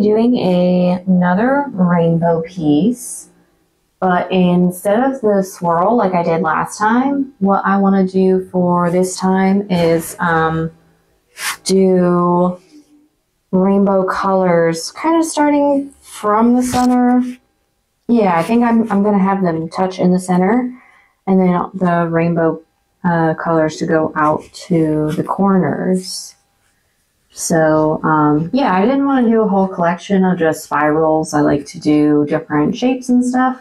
doing a, another rainbow piece, but instead of the swirl like I did last time, what I want to do for this time is um, do rainbow colors, kind of starting from the center. Yeah, I think I'm, I'm going to have them touch in the center, and then the rainbow uh, colors to go out to the corners. So um, yeah, I didn't want to do a whole collection of just spirals. I like to do different shapes and stuff.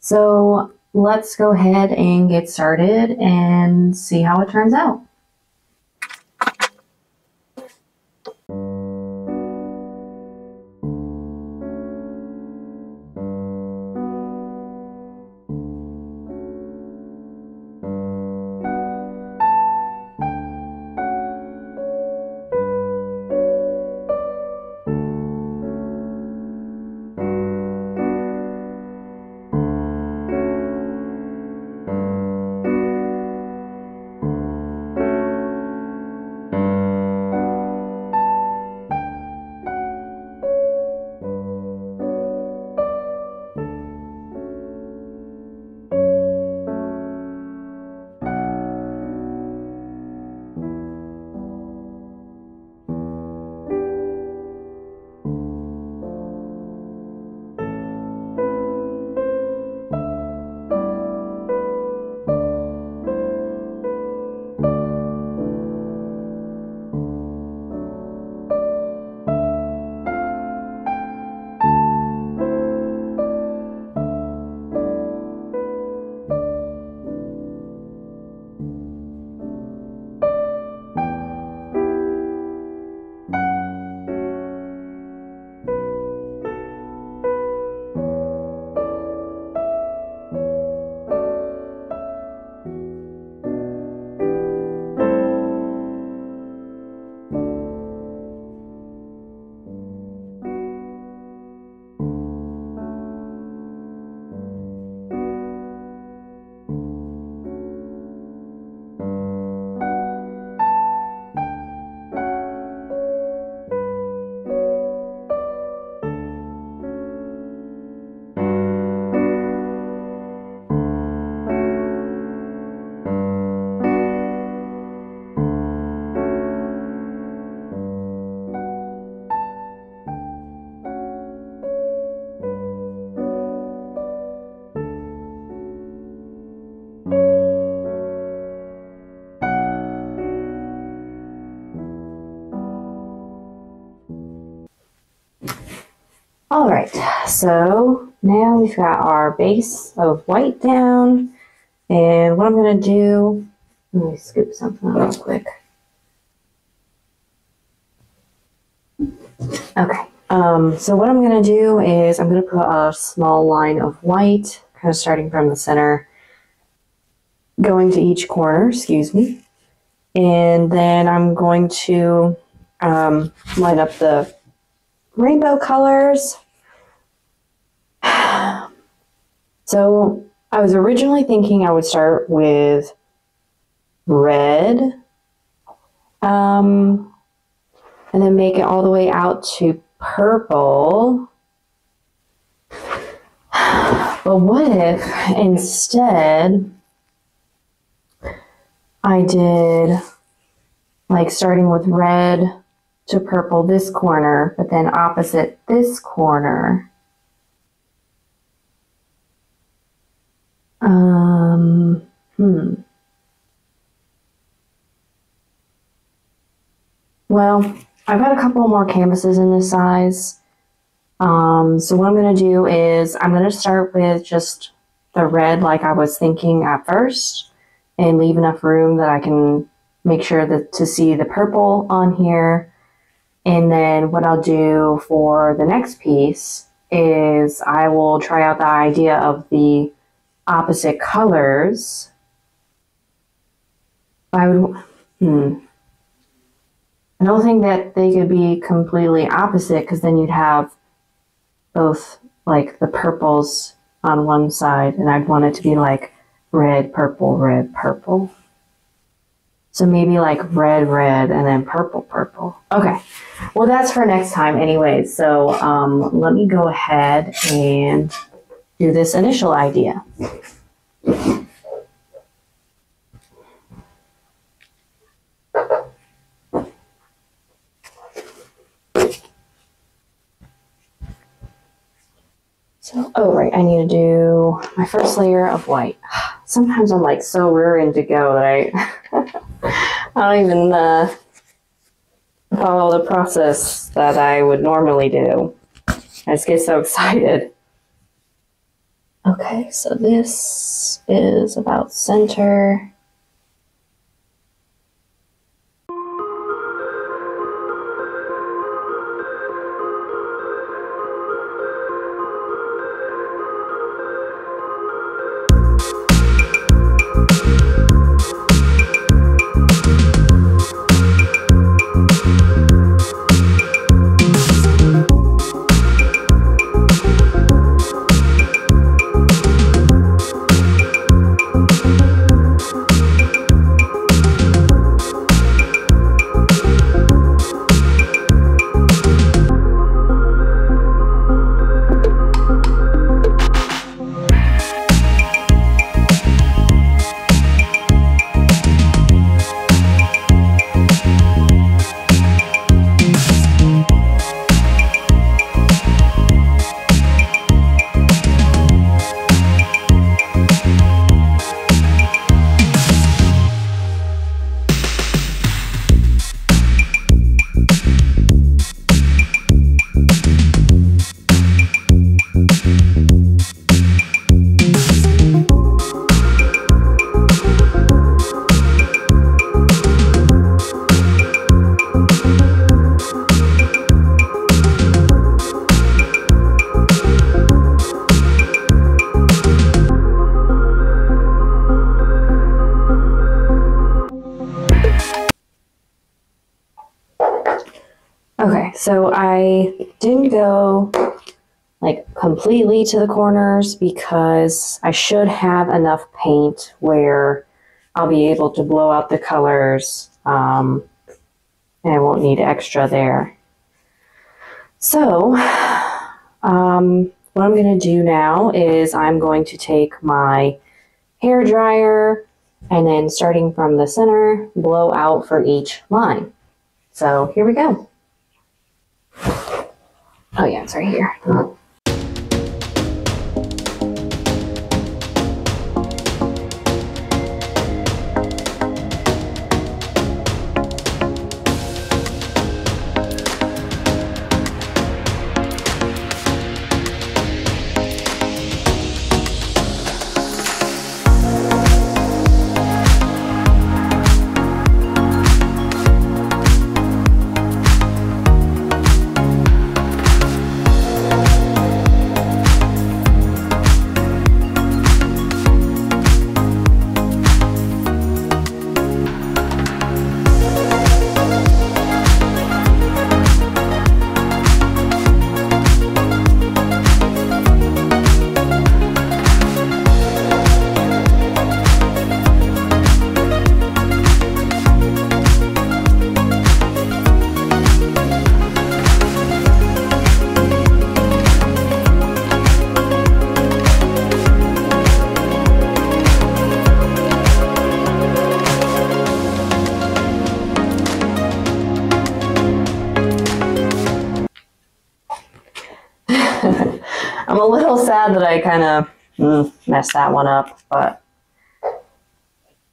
So let's go ahead and get started and see how it turns out. So now we've got our base of white down. And what I'm going to do, let me scoop something real quick. Okay, um, so what I'm going to do is I'm going to put a small line of white, kind of starting from the center, going to each corner, excuse me. And then I'm going to um, line up the rainbow colors. So I was originally thinking I would start with red um, and then make it all the way out to purple. But what if instead I did like starting with red to purple this corner, but then opposite this corner. Um, hmm. Well, I've got a couple more canvases in this size. Um, so what I'm going to do is I'm going to start with just the red like I was thinking at first and leave enough room that I can make sure that to see the purple on here and then what I'll do for the next piece is I will try out the idea of the opposite colors. I would, hmm. I don't think that they could be completely opposite because then you'd have both like the purples on one side and I'd want it to be like red, purple, red, purple. So maybe like red, red, and then purple, purple. Okay. Well, that's for next time anyways. So um, let me go ahead and do this initial idea. So, oh right, I need to do my first layer of white. Sometimes I'm like so rearing to go that I, I don't even uh, follow the process that I would normally do. I just get so excited. Okay, so this is about center. So I didn't go like completely to the corners because I should have enough paint where I'll be able to blow out the colors um, and I won't need extra there. So, um, what I'm going to do now is I'm going to take my hair dryer and then starting from the center, blow out for each line. So here we go. Oh yeah, it's right here. Sad that I kind of mm, messed that one up, but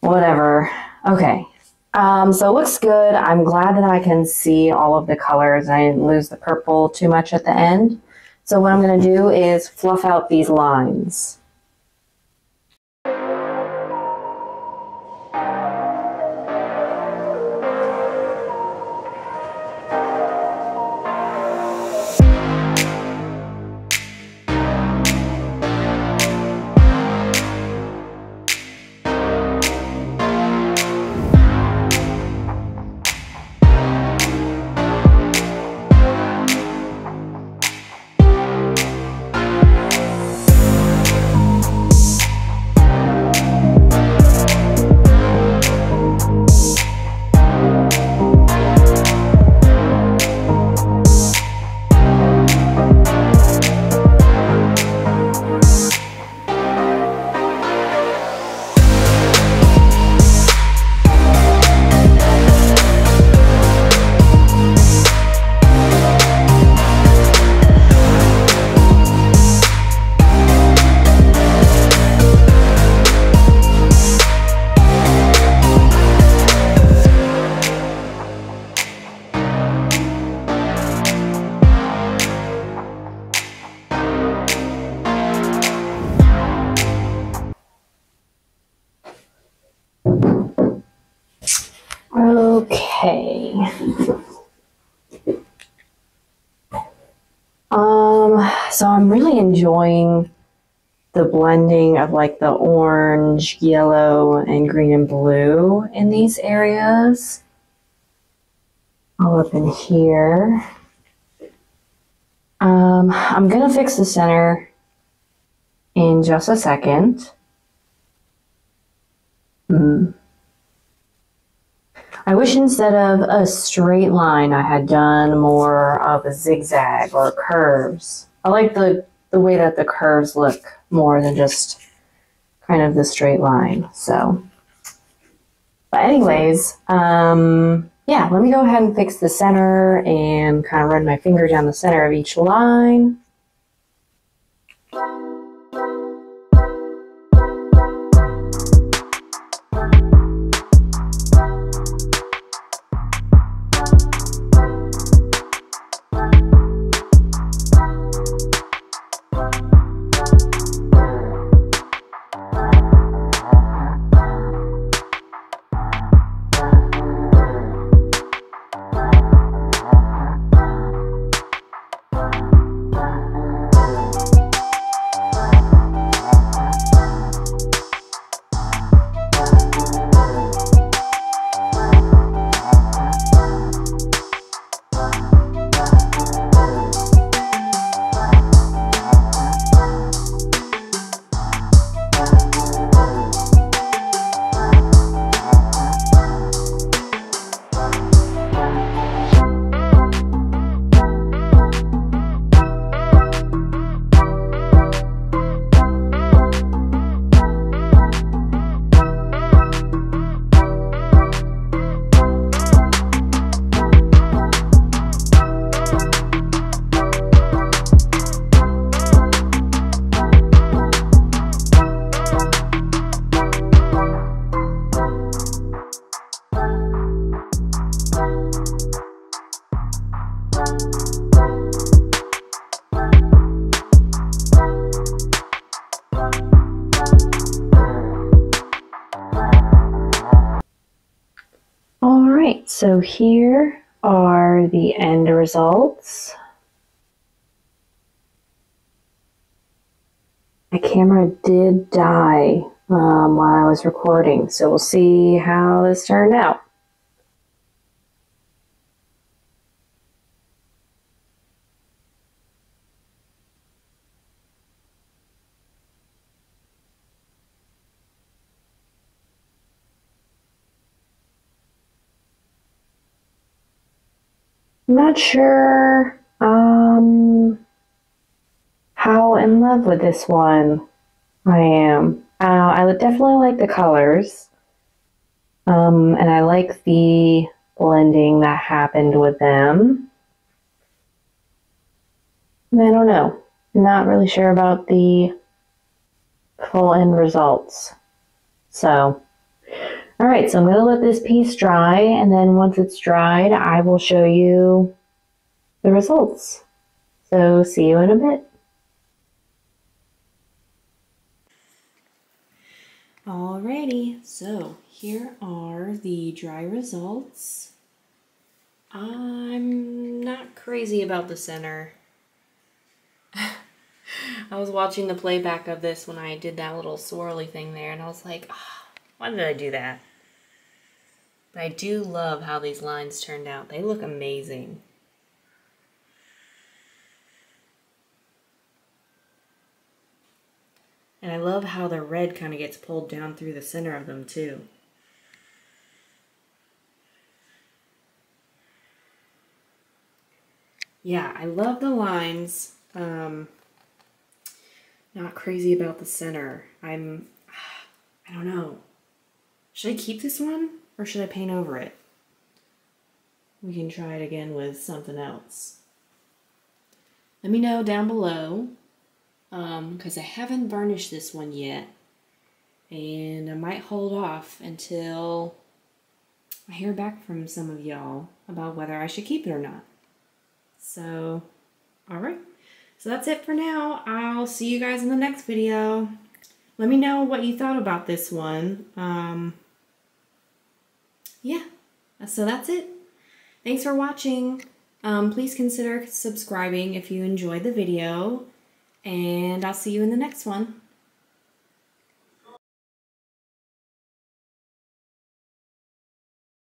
whatever. Okay. Um, so it looks good. I'm glad that I can see all of the colors. I didn't lose the purple too much at the end. So what I'm going to do is fluff out these lines. So I'm really enjoying the blending of like the orange, yellow, and green and blue in these areas. All up in here. Um, I'm gonna fix the center in just a second. Hmm. I wish instead of a straight line, I had done more of a zigzag or curves. I like the, the way that the curves look more than just kind of the straight line. So, but anyways, um, yeah, let me go ahead and fix the center and kind of run my finger down the center of each line. So here are the end results. My camera did die um, while I was recording, so we'll see how this turned out. Not sure um, how in love with this one I am. Uh, I definitely like the colors. Um, and I like the blending that happened with them. I don't know. Not really sure about the full end results. So, all right, so I'm to let this piece dry, and then once it's dried, I will show you the results. So, see you in a bit. Alrighty, so here are the dry results. I'm not crazy about the center. I was watching the playback of this when I did that little swirly thing there, and I was like, oh, why did I do that? But I do love how these lines turned out. They look amazing. And I love how the red kind of gets pulled down through the center of them too. Yeah, I love the lines. Um, not crazy about the center. I'm, I don't know. Should I keep this one or should I paint over it? We can try it again with something else. Let me know down below because um, I haven't varnished this one yet. And I might hold off until I hear back from some of y'all about whether I should keep it or not. So, alright. So that's it for now. I'll see you guys in the next video. Let me know what you thought about this one. Um, yeah, so that's it. Thanks for watching. Um, please consider subscribing if you enjoyed the video. and I'll see you in the next one.